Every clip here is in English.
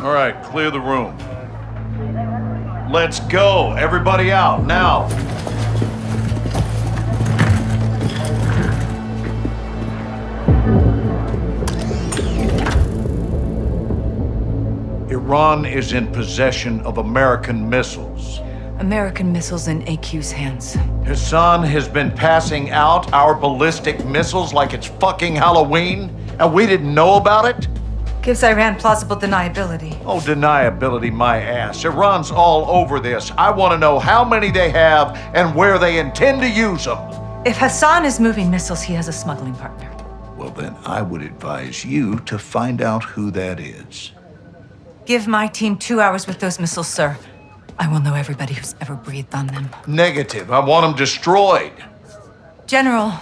All right, clear the room. Let's go. Everybody out now. Iran is in possession of American missiles. American missiles in AQ's hands. Hassan has been passing out our ballistic missiles like it's fucking Halloween, and we didn't know about it? Gives Iran plausible deniability. Oh, deniability, my ass. Iran's all over this. I want to know how many they have and where they intend to use them. If Hassan is moving missiles, he has a smuggling partner. Well, then I would advise you to find out who that is. Give my team two hours with those missiles, sir. I will know everybody who's ever breathed on them. Negative. I want them destroyed. General,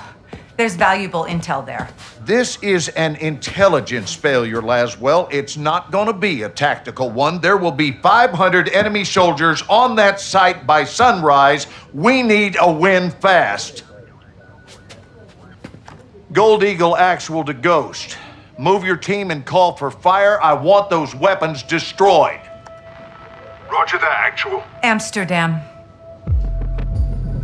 there's valuable intel there. This is an intelligence failure, Laswell. It's not going to be a tactical one. There will be 500 enemy soldiers on that site by sunrise. We need a win fast. Gold Eagle Actual to Ghost. Move your team and call for fire. I want those weapons destroyed. Roger that, actual. Amsterdam.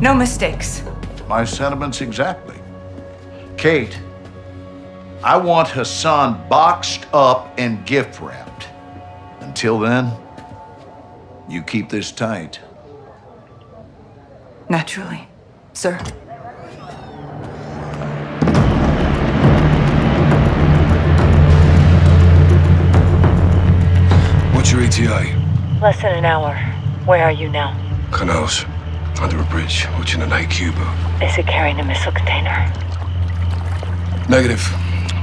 No mistakes. My sentiments exactly. Kate, I want Hassan boxed up and gift wrapped. Until then, you keep this tight. Naturally, sir. What's your ETA? Less than an hour. Where are you now? Canals. Under a bridge, watching an AQ boat. Is it carrying a missile container? Negative.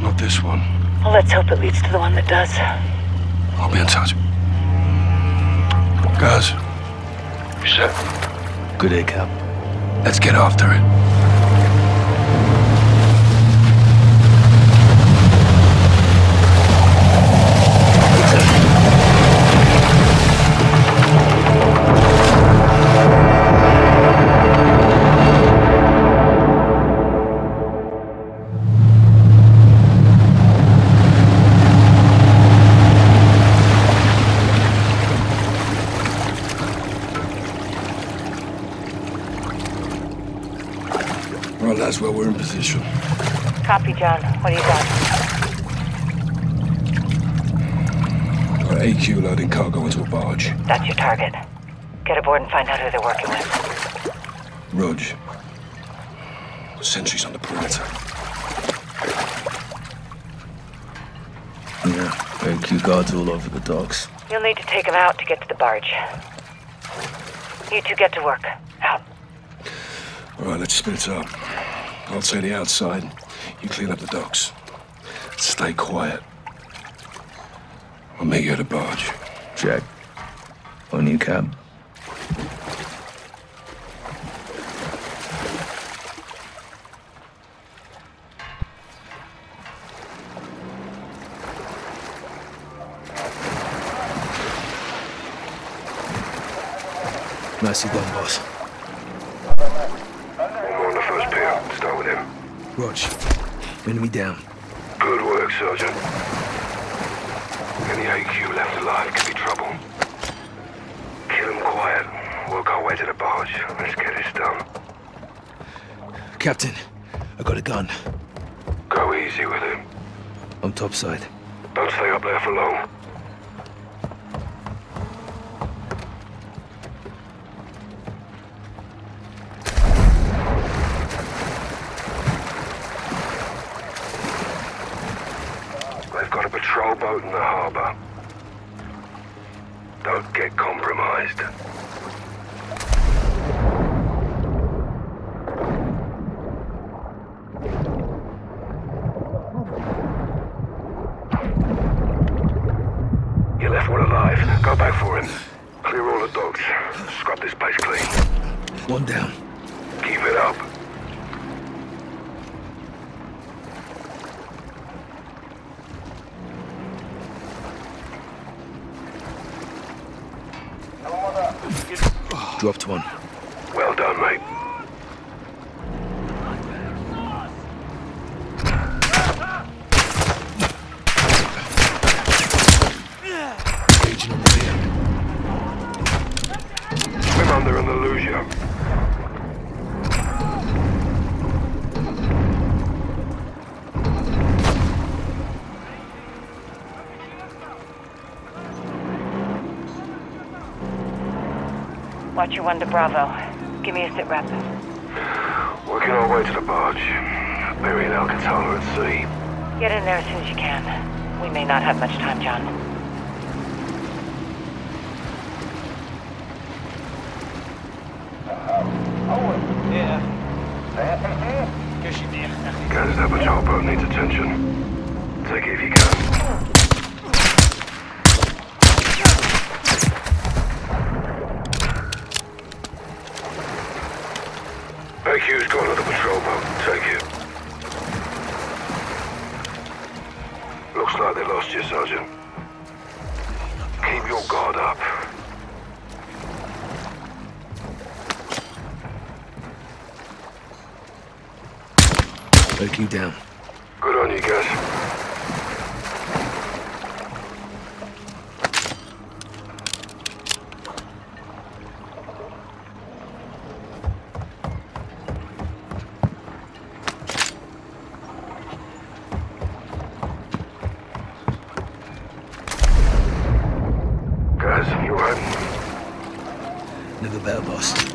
Not this one. Well, let's hope it leads to the one that does. I'll be in touch. Guys. You set? Good day, Cap. Let's get after it. Right, that's where we're in position. Copy, John. What do you got? Got AQ loading cargo into a barge. That's your target. Get aboard and find out who they're working with. Rudge. Sentries on the perimeter. Yeah, AQ guards all over the docks. You'll need to take them out to get to the barge. You two get to work. Out. All right, let's split up. I'll take the outside. You clean up the docks. Stay quiet. I'll meet you at the barge. Check. On you, Cap. Nicely done, boss. One more on the first pier. Start with Rog, enemy down. Good work, Sergeant. Any AQ left alive could be trouble. Kill him quiet. Work our way to the barge. Let's get this done. Captain, I got a gun. Go easy with him. On topside. Don't stay up there for long. Patrol boat in the harbor. Don't get compromised. You'll left one alive. Go back for him. Clear all the dogs. Scrub this place clean. One down. Keep it up. Dropped one. Well done, mate. Agent on the rear. Swim under and they'll lose you. Watch your one to Bravo. Give me a sit rep. Working our way to the barge. Burying Al-Qatala at sea. Get in there as soon as you can. We may not have much time, John. Owen. Yeah. Guys, that patrol boat needs attention. Take it if you can. AQ down. Good on you, guys. Guys, you alright? Never better, boss.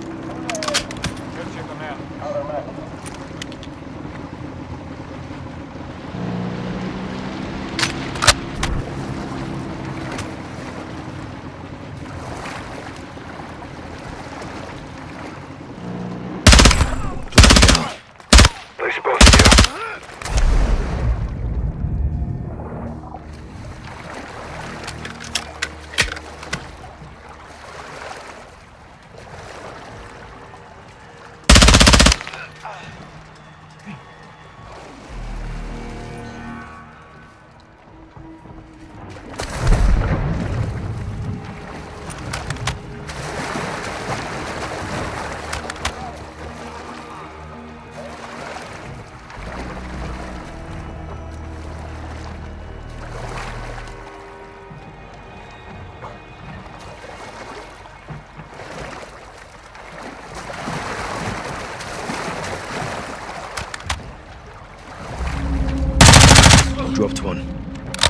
Dropped one.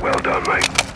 Well done, mate.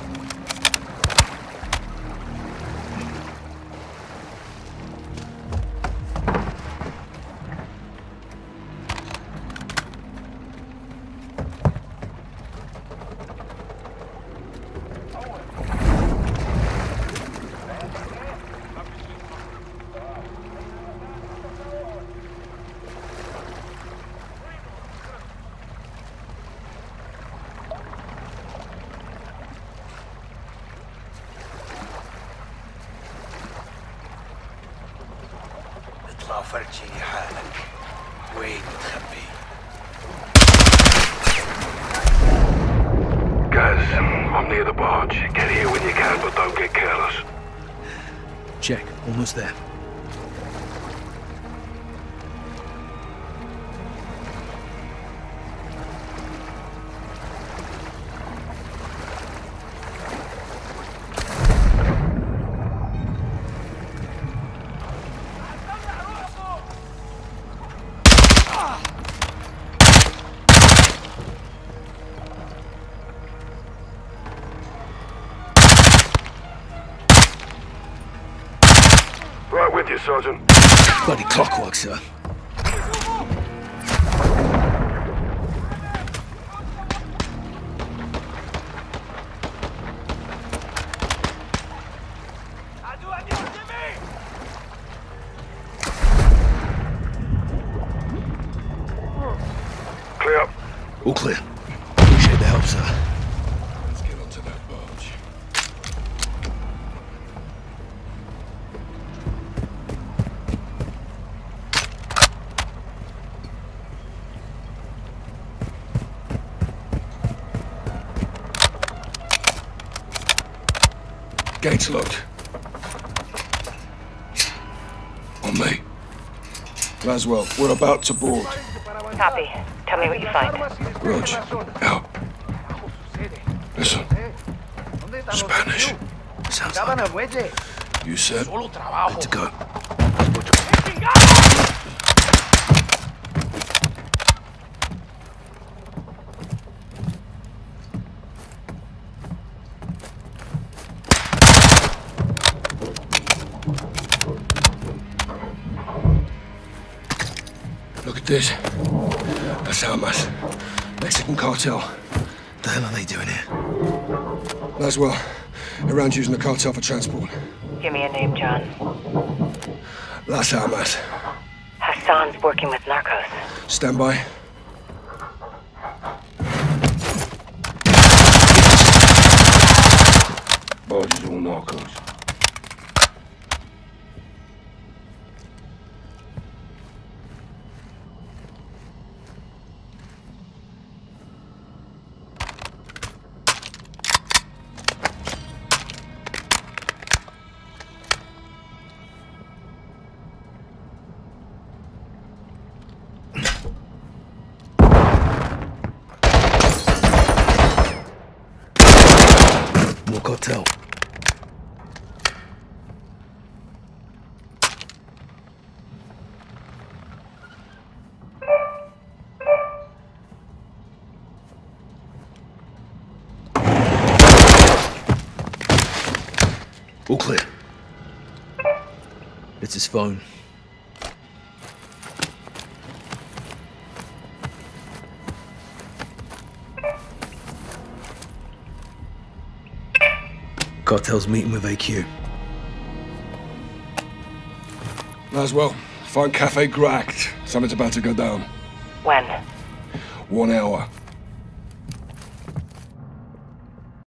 اطلع فرجيني حالك وين متخبي Guys, I'm near the barge. Get here when you can, but don't get careless. Check. Almost there. Right with you, Sergeant. Bloody clockwork, sir. All clear. Appreciate the help, sir. Gates locked. On me. Laswell, we're about to board. Copy. Tell me what you find. Roger. Out. Listen. Spanish. Sounds like You said good to go. Look at this. That's Almas. Mexican cartel. The hell are they doing here? Laswell, around using the cartel for transport. Give me a name, John. Las Almas. Hassan's working with narcos. Stand by. Barge is all narcos. More cartel. All clear. It's his phone. Cartel's meeting with AQ. Laswell, find Cafe Gracht. Something's about to go down. When? One hour.